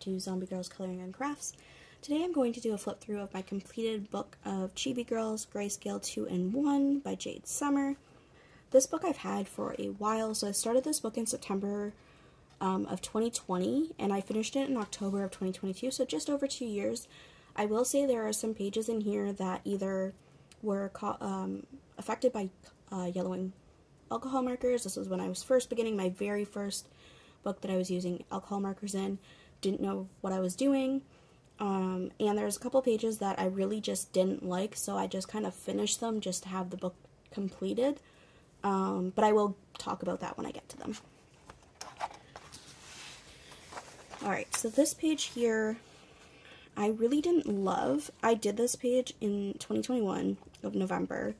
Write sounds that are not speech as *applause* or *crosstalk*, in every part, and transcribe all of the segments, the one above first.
to Zombee Girls Coloring and Crafts. Today I'm going to do a flip through of my completed book of Chibi Girls Grayscale 2 in 1 by Jade Summer. This book I've had for a while, so I started this book in September um, of 2020 and I finished it in October of 2022, so just over two years. I will say there are some pages in here that either were um, affected by uh, yellowing alcohol markers. This was when I was first beginning my very first book that I was using alcohol markers in. Didn't know what I was doing. Um, and there's a couple pages that I really just didn't like, so I just kind of finished them just to have the book completed. Um, but I will talk about that when I get to them. Alright, so this page here, I really didn't love. I did this page in 2021 of November,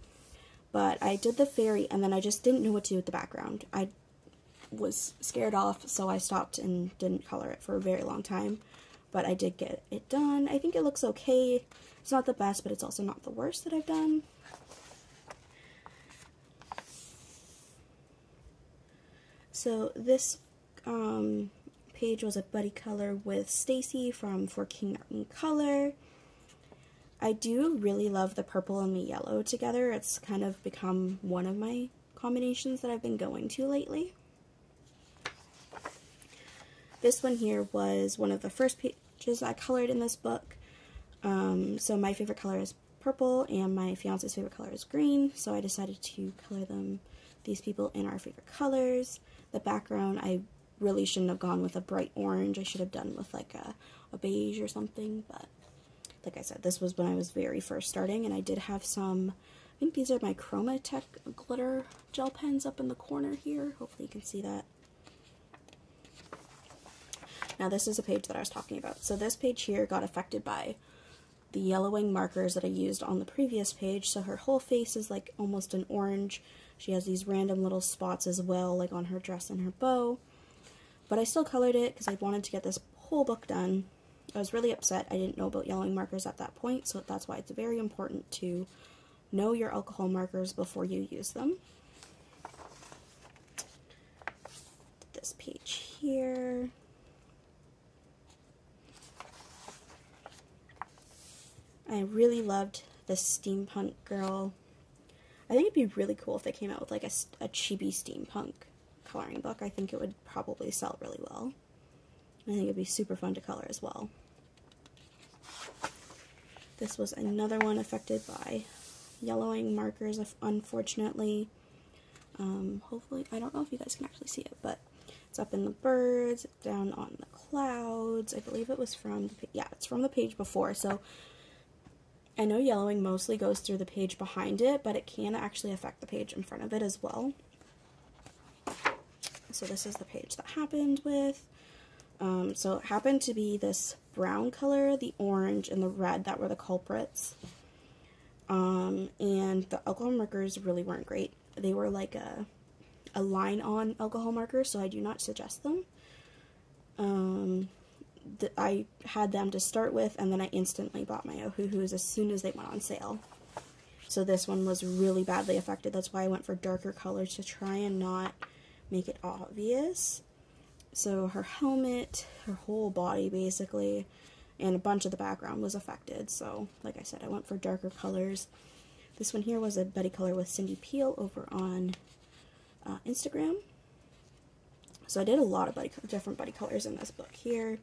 but I did the fairy and then I just didn't know what to do with the background. I was scared off, so I stopped and didn't color it for a very long time. But I did get it done. I think it looks okay. It's not the best, but it's also not the worst that I've done. So this um, page was a buddy color with Stacy from For King Art Color. I do really love the purple and the yellow together. It's kind of become one of my combinations that I've been going to lately. This one here was one of the first pages I colored in this book. Um, so my favorite color is purple and my fiance's favorite color is green. So I decided to color them, these people in our favorite colors. The background, I really shouldn't have gone with a bright orange. I should have done with like a, a beige or something. But like I said, this was when I was very first starting and I did have some, I think these are my Chromatech glitter gel pens up in the corner here. Hopefully you can see that. Now this is a page that I was talking about. So this page here got affected by the yellowing markers that I used on the previous page. So her whole face is like almost an orange. She has these random little spots as well, like on her dress and her bow. But I still colored it because I wanted to get this whole book done. I was really upset I didn't know about yellowing markers at that point, so that's why it's very important to know your alcohol markers before you use them. This page here. I really loved the steampunk girl. I think it'd be really cool if they came out with like a, a chibi steampunk coloring book. I think it would probably sell really well. I think it'd be super fun to color as well. This was another one affected by yellowing markers, unfortunately. Um, hopefully, I don't know if you guys can actually see it, but it's up in the birds, down on the clouds. I believe it was from, the, yeah, it's from the page before. So I know yellowing mostly goes through the page behind it, but it can actually affect the page in front of it as well. So this is the page that happened with. Um, so it happened to be this brown color, the orange, and the red that were the culprits. Um, and the alcohol markers really weren't great. They were like a, a line-on alcohol marker, so I do not suggest them. Um, I had them to start with, and then I instantly bought my Ohuhus as soon as they went on sale. So this one was really badly affected. That's why I went for darker colors to try and not make it obvious. So her helmet, her whole body basically, and a bunch of the background was affected. So like I said, I went for darker colors. This one here was a buddy color with Cindy Peel over on uh, Instagram. So I did a lot of buddy, different buddy colors in this book here.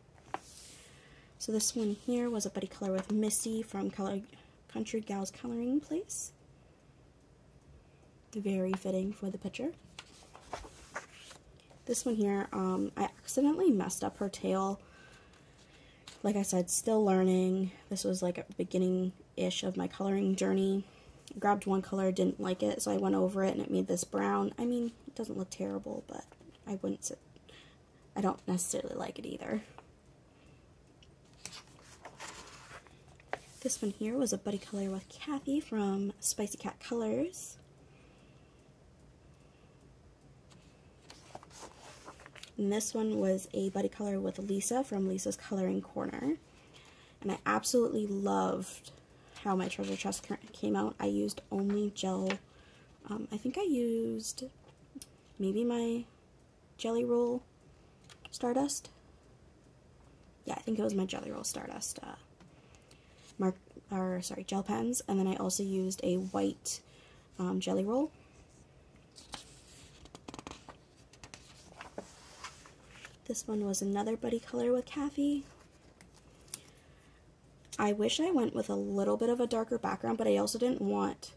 So this one here was a buddy color with Missy from Color Country Gals Coloring Place. Very fitting for the picture. This one here, um, I accidentally messed up her tail. Like I said, still learning. This was like a beginning-ish of my coloring journey. I grabbed one color, didn't like it, so I went over it and it made this brown. I mean, it doesn't look terrible, but I wouldn't I don't necessarily like it either. This one here was a buddy color with Kathy from Spicy Cat Colors. And this one was a buddy color with Lisa from Lisa's Coloring Corner. And I absolutely loved how my treasure chest came out. I used only gel. Um, I think I used maybe my Jelly Roll Stardust. yeah, I think it was my Jelly Roll Stardust uh, mark, or sorry, gel pens, and then I also used a white um, Jelly Roll. This one was another Buddy Color with Kathy. I wish I went with a little bit of a darker background, but I also didn't want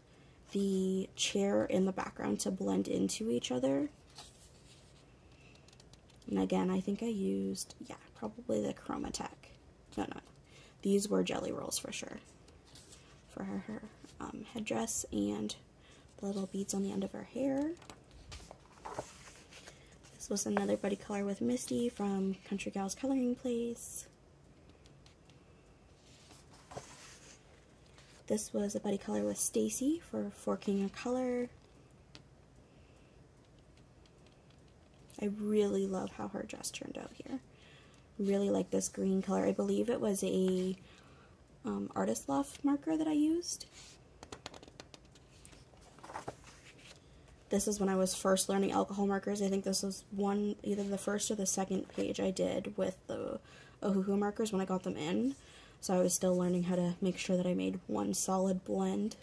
the chair in the background to blend into each other. And again, I think I used, yeah, probably the Chromatech. No, no. These were jelly rolls for sure. For her, her um, headdress and the little beads on the end of her hair. This was another Buddy Color with Misty from Country Gals Coloring Place. This was a Buddy Color with Stacy for For King of Color. I really love how her dress turned out here. Really like this green color. I believe it was a um, Artist Loft marker that I used. This is when I was first learning alcohol markers. I think this was one, either the first or the second page I did with the Ohuhu markers when I got them in. So I was still learning how to make sure that I made one solid blend.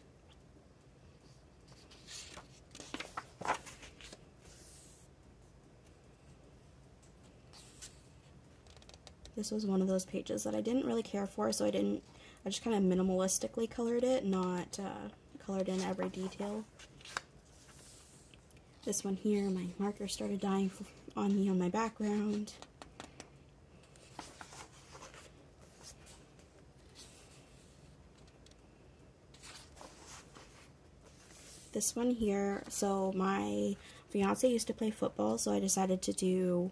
This was one of those pages that I didn't really care for, so I didn't, I just kind of minimalistically colored it, not uh, colored in every detail. This one here, my marker started dying on me on my background. this one here, so my fiance used to play football, so I decided to do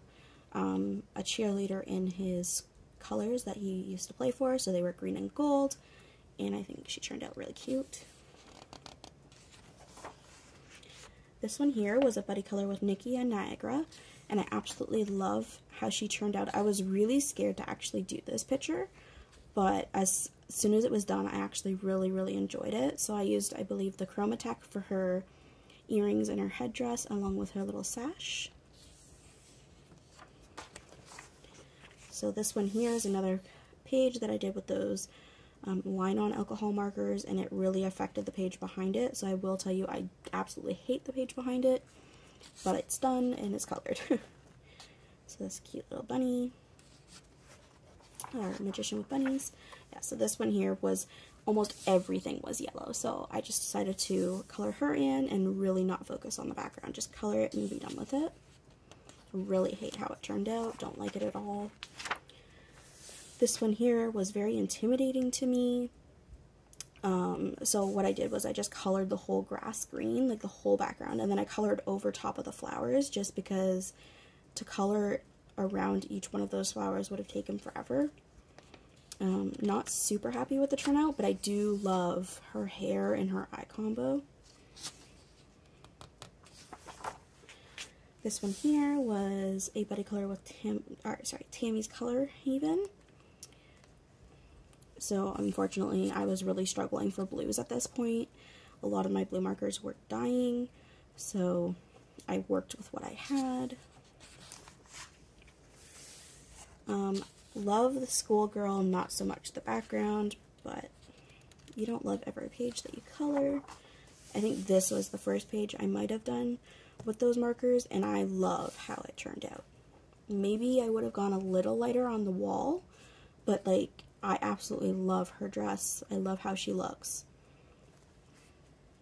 um, a cheerleader in his colors that he used to play for, so they were green and gold, and I think she turned out really cute. This one here was a buddy color with Nikki and Niagara, and I absolutely love how she turned out. I was really scared to actually do this picture, but as soon as it was done, I actually really, really enjoyed it. So I used, I believe, the Chromatech for her earrings and her headdress, along with her little sash. So this one here is another page that I did with those um, line-on alcohol markers, and it really affected the page behind it. So I will tell you, I absolutely hate the page behind it, but it's done and it's colored. *laughs* so this cute little bunny, or magician with bunnies yeah, so this one here was almost everything was yellow. So I just decided to color her in and really not focus on the background. Just color it and be done with it. Really hate how it turned out. Don't like it at all. This one here was very intimidating to me. Um, so what I did was I just colored the whole grass green, like the whole background, and then I colored over top of the flowers just because to color around each one of those flowers would have taken forever. Um, not super happy with the turnout, but I do love her hair and her eye combo. This one here was a buddy color with Tim, or sorry, Tammy's Color Haven. So unfortunately, I was really struggling for blues at this point. A lot of my blue markers were dying, so I worked with what I had. Um, love the schoolgirl, not so much the background, but you don't love every page that you color. I think this was the first page I might have done with those markers, and I love how it turned out. Maybe I would have gone a little lighter on the wall, but like, I absolutely love her dress. I love how she looks.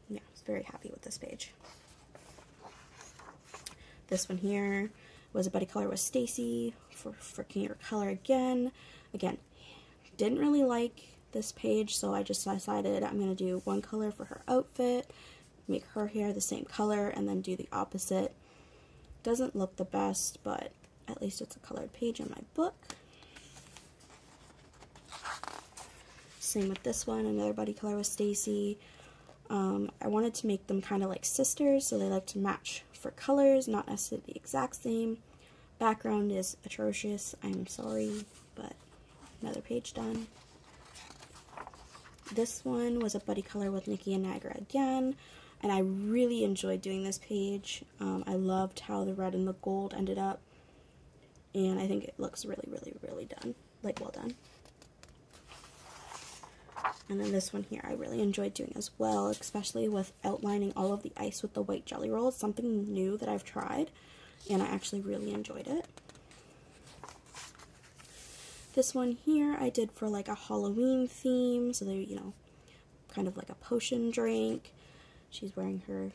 Yeah, I was very happy with this page. This one here was a buddy color with Stacy for freaking your color again. Again, didn't really like this page, so I just decided I'm going to do one color for her outfit, make her hair the same color, and then do the opposite. Doesn't look the best, but at least it's a colored page in my book. Same with this one, another buddy color with Stacy. Um, I wanted to make them kind of like sisters, so they like to match for colors, not necessarily the exact same. Background is atrocious, I'm sorry, but another page done. This one was a buddy color with Nikki and Niagara again, and I really enjoyed doing this page. Um, I loved how the red and the gold ended up, and I think it looks really, really, really done. like well done. And then this one here I really enjoyed doing as well, especially with outlining all of the ice with the white jelly roll. Something new that I've tried, and I actually really enjoyed it. This one here I did for like a Halloween theme, so they, you know, kind of like a potion drink. She's wearing her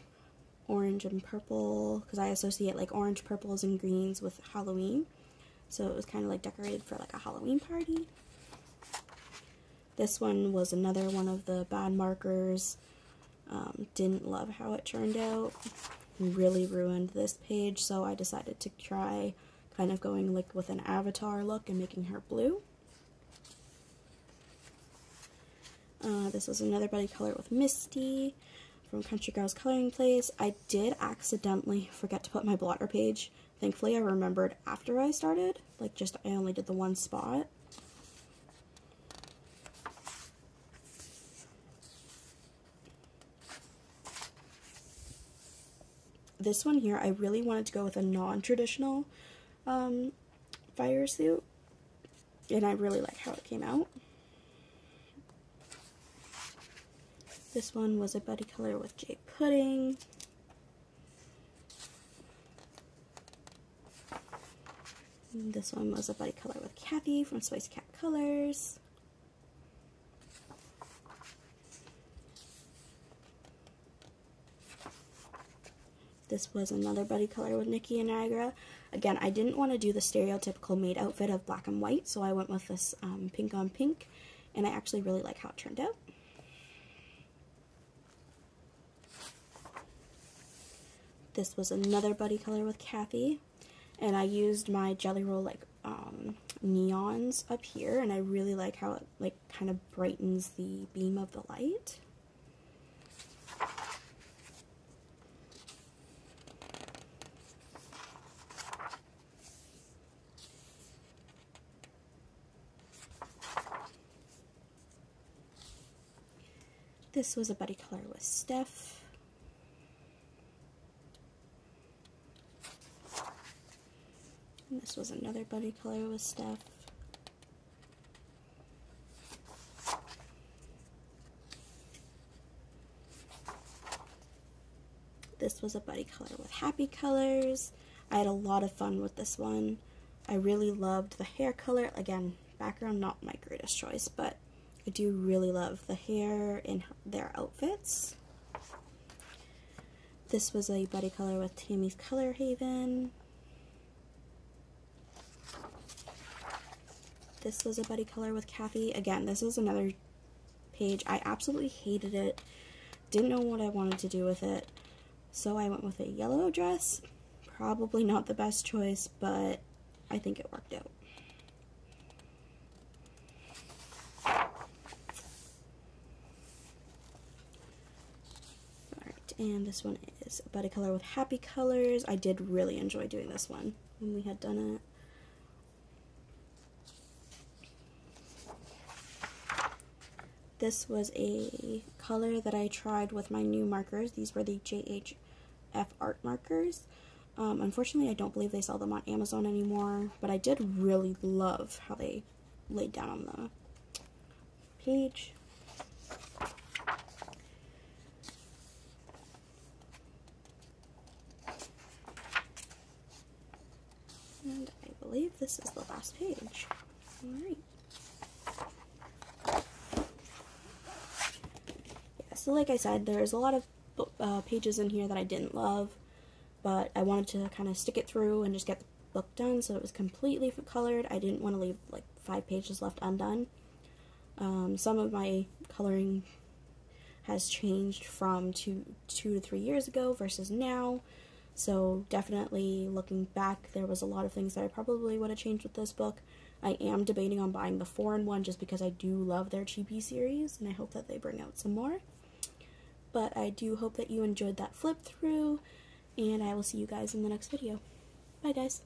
orange and purple because I associate like orange, purples, and greens with Halloween. So it was kind of like decorated for like a Halloween party. This one was another one of the bad markers. Um, didn't love how it turned out. Really ruined this page, so I decided to try kind of going like with an avatar look and making her blue. Uh, this was another buddy color with Misty from Country Girls Coloring Place. I did accidentally forget to put my blotter page. Thankfully, I remembered after I started. Like, just I only did the one spot. This one here, I really wanted to go with a non-traditional um, fire suit. And I really like how it came out. This one was a buddy color with J Pudding. This one was a buddy color with Kathy from Spice Cat Colors. This was another buddy color with Nikki and Niagara. Again, I didn't want to do the stereotypical maid outfit of black and white, so I went with this um, pink on pink, and I actually really like how it turned out. This was another buddy color with Kathy. And I used my Jelly Roll like um, neons up here. And I really like how it like kind of brightens the beam of the light. This was a buddy color with Steph. And this was another buddy color with Steph. This was a buddy color with Happy Colors. I had a lot of fun with this one. I really loved the hair color. Again, background not my greatest choice, but I do really love the hair in their outfits. This was a buddy color with Tammy's Color Haven. This was a buddy color with Kathy. Again, this is another page. I absolutely hated it. Didn't know what I wanted to do with it. So I went with a yellow dress. Probably not the best choice, but I think it worked out. And this one is a buddy color with happy colors. I did really enjoy doing this one when we had done it. This was a color that I tried with my new markers. These were the JHF art markers. Um, unfortunately, I don't believe they sell them on Amazon anymore, but I did really love how they laid down on the page. And I believe this is the last page. Alright. So like I said, there's a lot of uh, pages in here that I didn't love, but I wanted to kind of stick it through and just get the book done so it was completely colored. I didn't want to leave like five pages left undone. Um, some of my coloring has changed from two, two to three years ago versus now. So definitely looking back, there was a lot of things that I probably would have changed with this book. I am debating on buying the 4-in-1 just because I do love their Chibi series, and I hope that they bring out some more but I do hope that you enjoyed that flip through, and I will see you guys in the next video. Bye, guys.